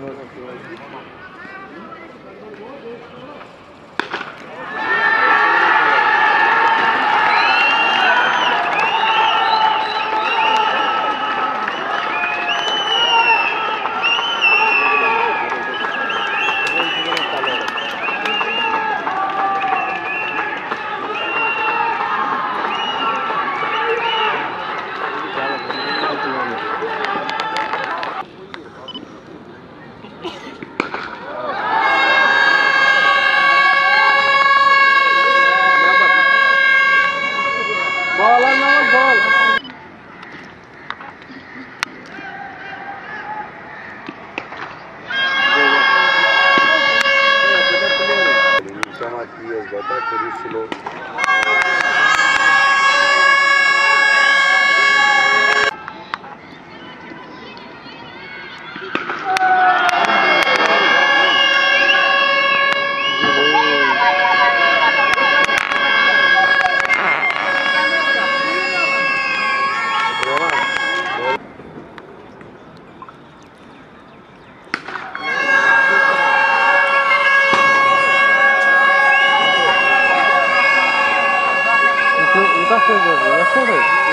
no Chi è sbagliato, riuscilo. Uzak söylüyor. 这个我要喝的。